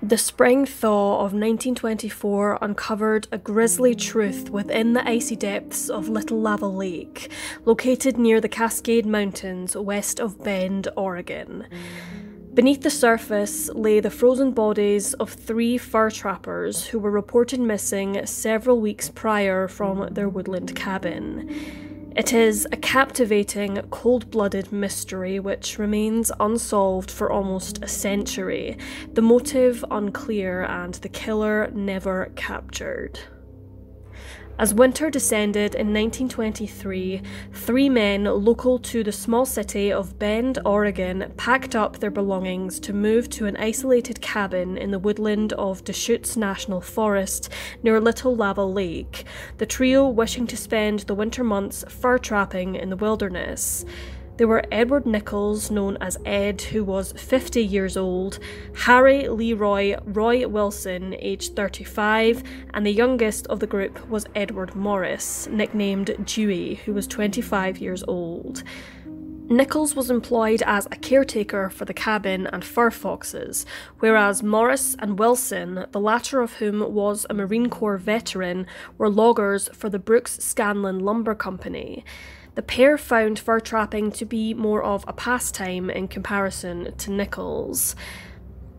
The spring thaw of 1924 uncovered a grisly truth within the icy depths of Little Lava Lake, located near the Cascade Mountains west of Bend, Oregon. Beneath the surface lay the frozen bodies of three fur trappers who were reported missing several weeks prior from their woodland cabin. It is a captivating, cold blooded mystery which remains unsolved for almost a century, the motive unclear, and the killer never captured. As winter descended in 1923, three men local to the small city of Bend, Oregon, packed up their belongings to move to an isolated cabin in the woodland of Deschutes National Forest near Little Lava Lake, the trio wishing to spend the winter months fur trapping in the wilderness. There were Edward Nichols, known as Ed, who was 50 years old, Harry Leroy Roy Wilson, aged 35, and the youngest of the group was Edward Morris, nicknamed Dewey, who was 25 years old. Nichols was employed as a caretaker for the cabin and fur foxes, whereas Morris and Wilson, the latter of whom was a Marine Corps veteran, were loggers for the Brooks Scanlon Lumber Company. The pair found fur trapping to be more of a pastime in comparison to Nichols.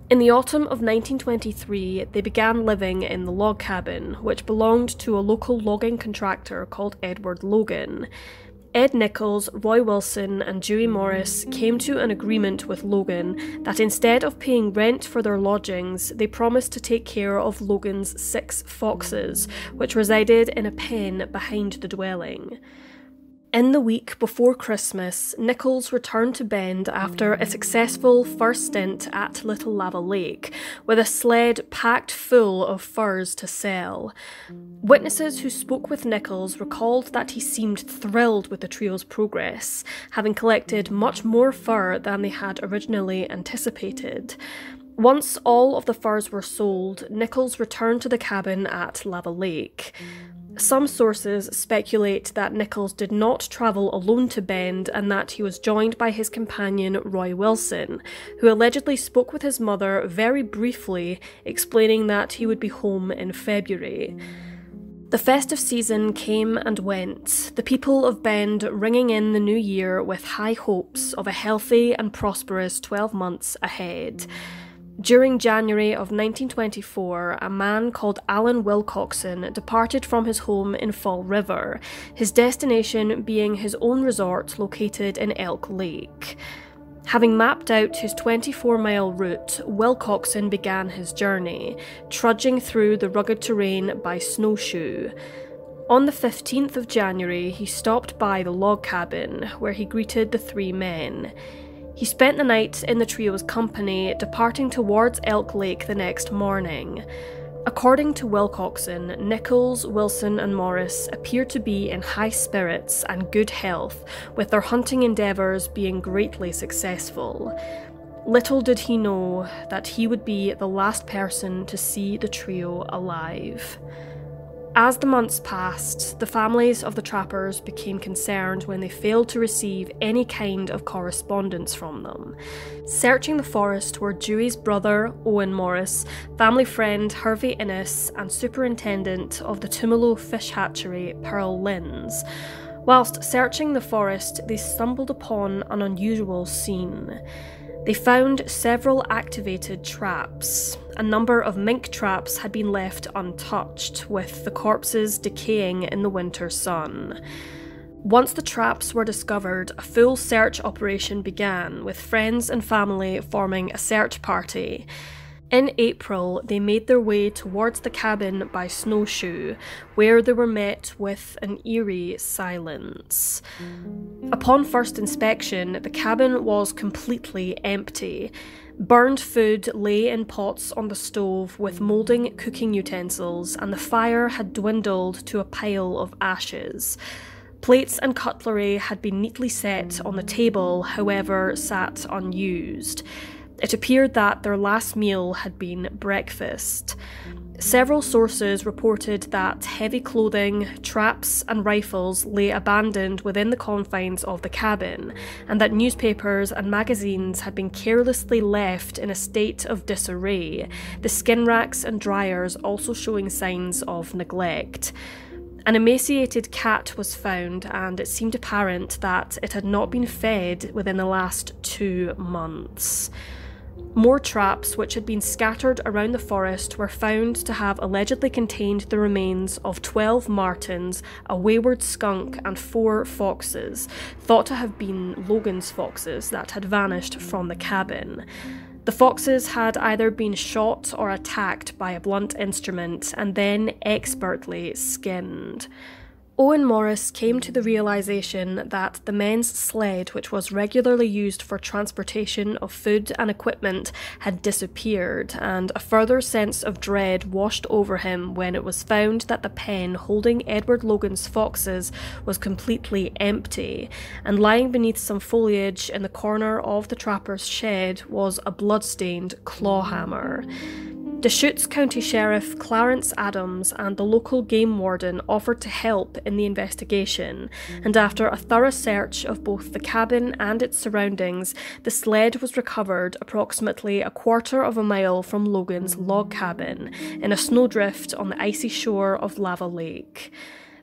In the autumn of 1923, they began living in the log cabin, which belonged to a local logging contractor called Edward Logan. Ed Nichols, Roy Wilson, and Dewey Morris came to an agreement with Logan that instead of paying rent for their lodgings, they promised to take care of Logan's six foxes, which resided in a pen behind the dwelling. In the week before Christmas, Nichols returned to Bend after a successful first stint at Little Lava Lake, with a sled packed full of furs to sell. Witnesses who spoke with Nichols recalled that he seemed thrilled with the trio's progress, having collected much more fur than they had originally anticipated. Once all of the furs were sold, Nichols returned to the cabin at Lava Lake. Some sources speculate that Nichols did not travel alone to Bend and that he was joined by his companion Roy Wilson, who allegedly spoke with his mother very briefly, explaining that he would be home in February. The festive season came and went, the people of Bend ringing in the new year with high hopes of a healthy and prosperous 12 months ahead. During January of 1924, a man called Alan Wilcoxon departed from his home in Fall River, his destination being his own resort located in Elk Lake. Having mapped out his 24 mile route, Wilcoxon began his journey, trudging through the rugged terrain by snowshoe. On the 15th of January, he stopped by the log cabin, where he greeted the three men. He spent the night in the trio's company, departing towards Elk Lake the next morning. According to Wilcoxon, Nichols, Wilson, and Morris appeared to be in high spirits and good health, with their hunting endeavours being greatly successful. Little did he know that he would be the last person to see the trio alive. As the months passed, the families of the trappers became concerned when they failed to receive any kind of correspondence from them. Searching the forest were Dewey's brother, Owen Morris, family friend Hervey Innes, and superintendent of the Tumalo fish hatchery, Pearl Linz. Whilst searching the forest, they stumbled upon an unusual scene. They found several activated traps. A number of mink traps had been left untouched, with the corpses decaying in the winter sun. Once the traps were discovered, a full search operation began, with friends and family forming a search party. In April, they made their way towards the cabin by snowshoe, where they were met with an eerie silence. Upon first inspection, the cabin was completely empty. Burned food lay in pots on the stove with moulding cooking utensils, and the fire had dwindled to a pile of ashes. Plates and cutlery had been neatly set on the table, however, sat unused. It appeared that their last meal had been breakfast. Several sources reported that heavy clothing, traps, and rifles lay abandoned within the confines of the cabin, and that newspapers and magazines had been carelessly left in a state of disarray, the skin racks and dryers also showing signs of neglect. An emaciated cat was found, and it seemed apparent that it had not been fed within the last two months. More traps, which had been scattered around the forest, were found to have allegedly contained the remains of 12 martens, a wayward skunk, and four foxes, thought to have been Logan's foxes that had vanished from the cabin. The foxes had either been shot or attacked by a blunt instrument and then expertly skinned. Owen Morris came to the realization that the men's sled, which was regularly used for transportation of food and equipment, had disappeared, and a further sense of dread washed over him when it was found that the pen holding Edward Logan's foxes was completely empty, and lying beneath some foliage in the corner of the trapper's shed was a blood-stained claw hammer. Deschutes County Sheriff Clarence Adams and the local game warden offered to help in the investigation, and after a thorough search of both the cabin and its surroundings, the sled was recovered approximately a quarter of a mile from Logan's log cabin in a snowdrift on the icy shore of Lava Lake.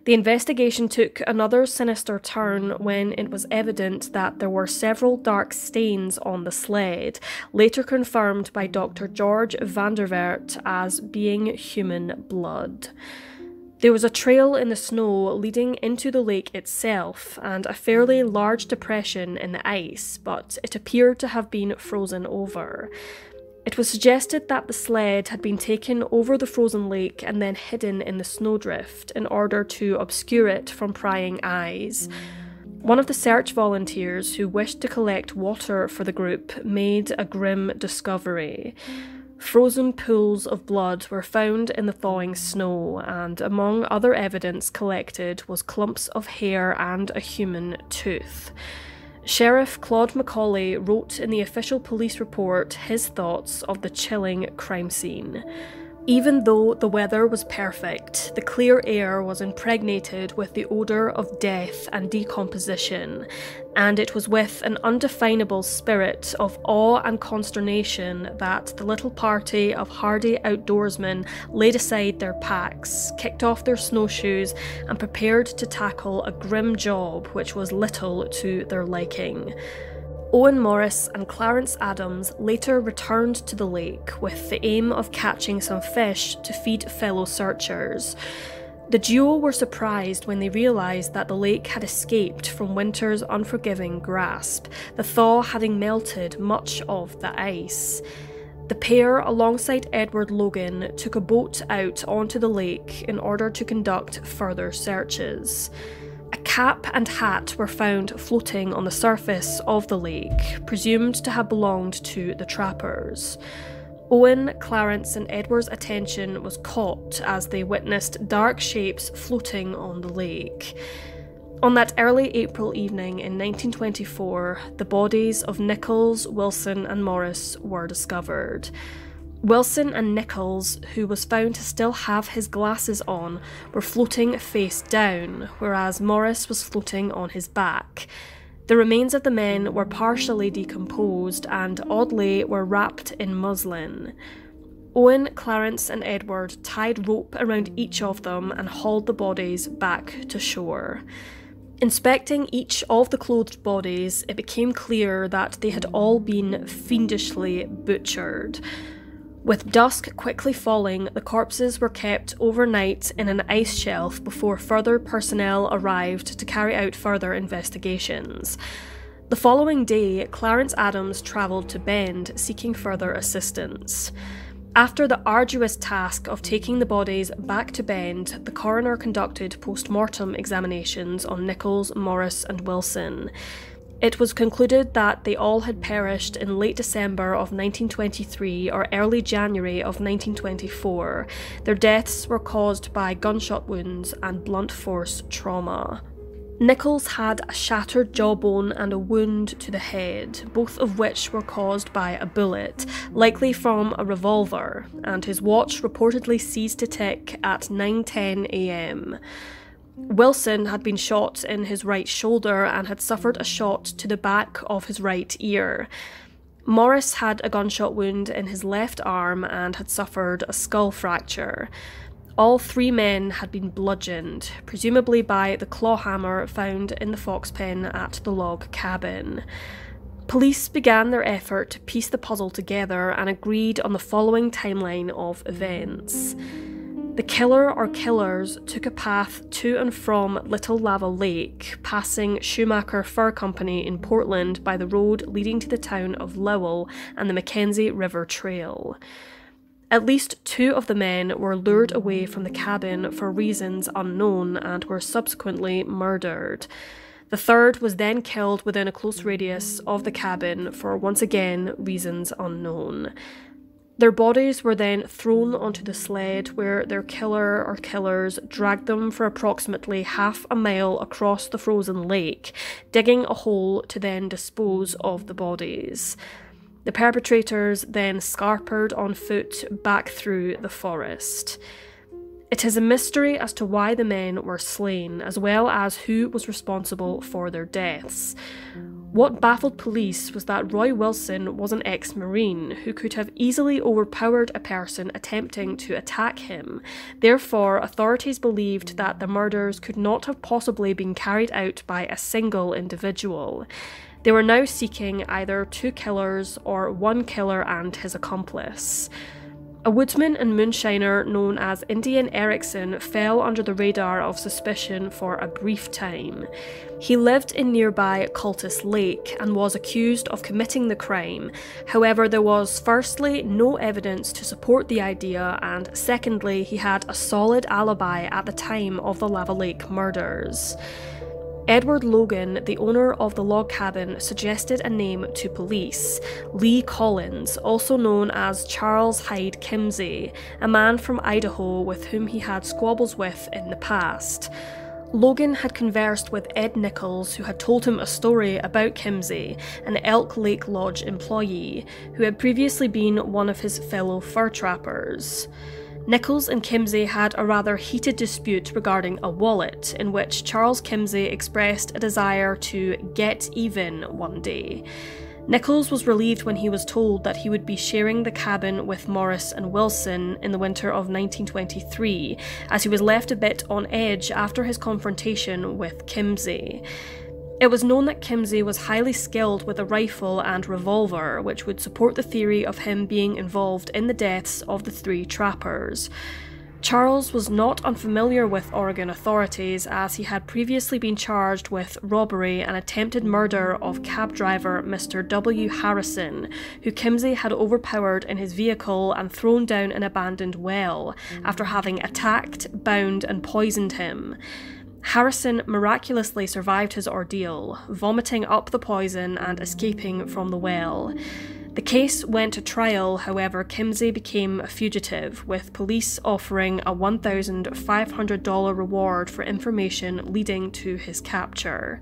The investigation took another sinister turn when it was evident that there were several dark stains on the sled, later confirmed by Dr. George Vandervert as being human blood. There was a trail in the snow leading into the lake itself and a fairly large depression in the ice, but it appeared to have been frozen over. It was suggested that the sled had been taken over the frozen lake and then hidden in the snowdrift in order to obscure it from prying eyes. One of the search volunteers who wished to collect water for the group made a grim discovery. Frozen pools of blood were found in the thawing snow, and among other evidence collected was clumps of hair and a human tooth. Sheriff Claude Macaulay wrote in the official police report his thoughts of the chilling crime scene. Even though the weather was perfect, the clear air was impregnated with the odour of death and decomposition, and it was with an undefinable spirit of awe and consternation that the little party of hardy outdoorsmen laid aside their packs, kicked off their snowshoes, and prepared to tackle a grim job which was little to their liking. Owen Morris and Clarence Adams later returned to the lake with the aim of catching some fish to feed fellow searchers. The duo were surprised when they realised that the lake had escaped from winter's unforgiving grasp, the thaw having melted much of the ice. The pair, alongside Edward Logan, took a boat out onto the lake in order to conduct further searches. A cap and hat were found floating on the surface of the lake, presumed to have belonged to the trappers. Owen, Clarence, and Edward's attention was caught as they witnessed dark shapes floating on the lake. On that early April evening in 1924, the bodies of Nichols, Wilson, and Morris were discovered. Wilson and Nichols, who was found to still have his glasses on, were floating face down, whereas Morris was floating on his back. The remains of the men were partially decomposed and, oddly, were wrapped in muslin. Owen, Clarence, and Edward tied rope around each of them and hauled the bodies back to shore. Inspecting each of the clothed bodies, it became clear that they had all been fiendishly butchered. With dusk quickly falling, the corpses were kept overnight in an ice shelf before further personnel arrived to carry out further investigations. The following day, Clarence Adams travelled to Bend seeking further assistance. After the arduous task of taking the bodies back to Bend, the coroner conducted post mortem examinations on Nichols, Morris, and Wilson. It was concluded that they all had perished in late December of 1923 or early January of 1924. Their deaths were caused by gunshot wounds and blunt force trauma. Nichols had a shattered jawbone and a wound to the head, both of which were caused by a bullet, likely from a revolver, and his watch reportedly ceased to tick at 9:10 a.m. Wilson had been shot in his right shoulder and had suffered a shot to the back of his right ear. Morris had a gunshot wound in his left arm and had suffered a skull fracture. All three men had been bludgeoned, presumably by the claw hammer found in the fox pen at the log cabin. Police began their effort to piece the puzzle together and agreed on the following timeline of events. The killer or killers took a path to and from Little Lava Lake, passing Schumacher Fur Company in Portland by the road leading to the town of Lowell and the McKenzie River Trail. At least two of the men were lured away from the cabin for reasons unknown and were subsequently murdered. The third was then killed within a close radius of the cabin for once again reasons unknown. Their bodies were then thrown onto the sled where their killer or killers dragged them for approximately half a mile across the frozen lake, digging a hole to then dispose of the bodies. The perpetrators then scarpered on foot back through the forest. It is a mystery as to why the men were slain, as well as who was responsible for their deaths. What baffled police was that Roy Wilson was an ex Marine who could have easily overpowered a person attempting to attack him. Therefore, authorities believed that the murders could not have possibly been carried out by a single individual. They were now seeking either two killers or one killer and his accomplice. A woodsman and moonshiner known as Indian Erickson fell under the radar of suspicion for a brief time. He lived in nearby Cultus Lake and was accused of committing the crime. However, there was firstly no evidence to support the idea, and secondly, he had a solid alibi at the time of the Lava Lake murders. Edward Logan, the owner of the log cabin, suggested a name to police Lee Collins, also known as Charles Hyde Kimzey, a man from Idaho with whom he had squabbles with in the past. Logan had conversed with Ed Nichols, who had told him a story about Kimzey, an Elk Lake Lodge employee, who had previously been one of his fellow fur trappers. Nichols and Kimzey had a rather heated dispute regarding a wallet, in which Charles Kimzey expressed a desire to get even one day. Nichols was relieved when he was told that he would be sharing the cabin with Morris and Wilson in the winter of 1923, as he was left a bit on edge after his confrontation with Kimzey. It was known that Kimzey was highly skilled with a rifle and revolver, which would support the theory of him being involved in the deaths of the three trappers. Charles was not unfamiliar with Oregon authorities as he had previously been charged with robbery and attempted murder of cab driver Mr. W. Harrison, who Kimzey had overpowered in his vehicle and thrown down an abandoned well after having attacked, bound, and poisoned him. Harrison miraculously survived his ordeal, vomiting up the poison and escaping from the well. The case went to trial, however, Kimzey became a fugitive, with police offering a $1,500 reward for information leading to his capture.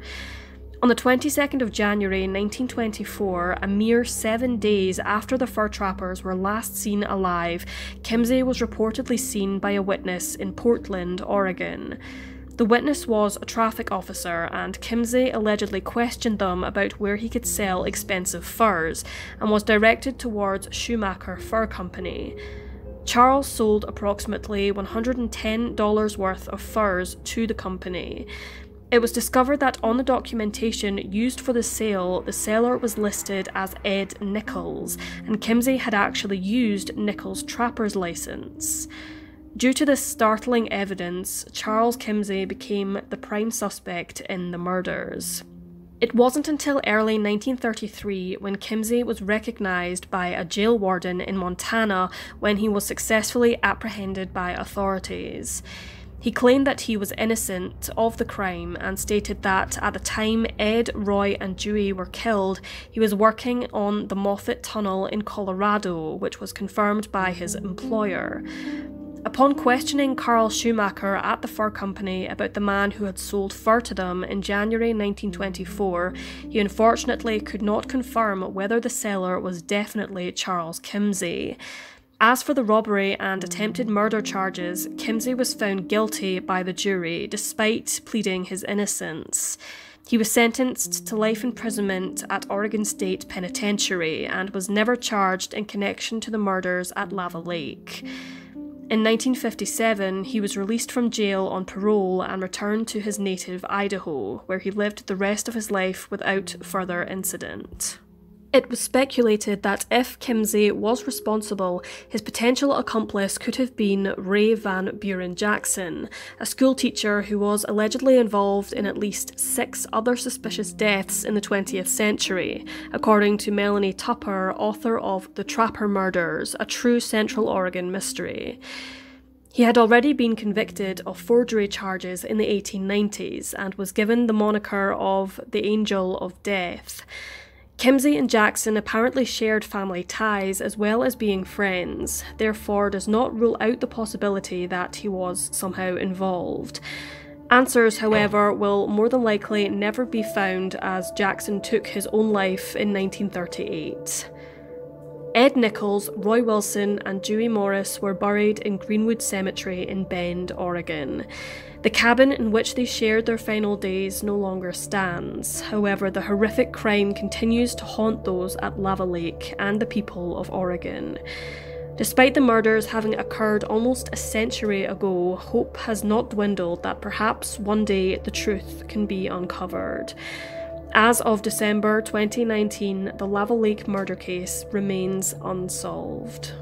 On the 22nd of January 1924, a mere seven days after the fur trappers were last seen alive, Kimzey was reportedly seen by a witness in Portland, Oregon. The witness was a traffic officer, and Kimzey allegedly questioned them about where he could sell expensive furs and was directed towards Schumacher Fur Company. Charles sold approximately $110 worth of furs to the company. It was discovered that on the documentation used for the sale, the seller was listed as Ed Nichols, and Kimzey had actually used Nichols' trapper's license. Due to this startling evidence, Charles Kimzey became the prime suspect in the murders. It wasn't until early 1933 when Kimzey was recognised by a jail warden in Montana when he was successfully apprehended by authorities. He claimed that he was innocent of the crime and stated that at the time Ed, Roy, and Dewey were killed, he was working on the Moffat Tunnel in Colorado, which was confirmed by his employer. Upon questioning Carl Schumacher at the fur company about the man who had sold fur to them in January 1924, he unfortunately could not confirm whether the seller was definitely Charles Kimzey. As for the robbery and attempted murder charges, Kimzey was found guilty by the jury despite pleading his innocence. He was sentenced to life imprisonment at Oregon State Penitentiary and was never charged in connection to the murders at Lava Lake. In 1957, he was released from jail on parole and returned to his native Idaho, where he lived the rest of his life without further incident. It was speculated that if Kimzey was responsible, his potential accomplice could have been Ray Van Buren Jackson, a schoolteacher who was allegedly involved in at least six other suspicious deaths in the 20th century, according to Melany Tupper, author of The Trapper Murders, a true Central Oregon mystery. He had already been convicted of forgery charges in the 1890s and was given the moniker of the Angel of Death. Kimzey and Jackson apparently shared family ties as well as being friends, therefore, does not rule out the possibility that he was somehow involved. Answers, however, will more than likely never be found as Jackson took his own life in 1938. Ed Nichols, Roy Wilson, and Dewey Morris were buried in Greenwood Cemetery in Bend, Oregon. The cabin in which they shared their final days no longer stands. However, the horrific crime continues to haunt those at Lava Lake and the people of Oregon. Despite the murders having occurred almost a century ago, hope has not dwindled that perhaps one day the truth can be uncovered. As of December 2019, the Lava Lake murder case remains unsolved.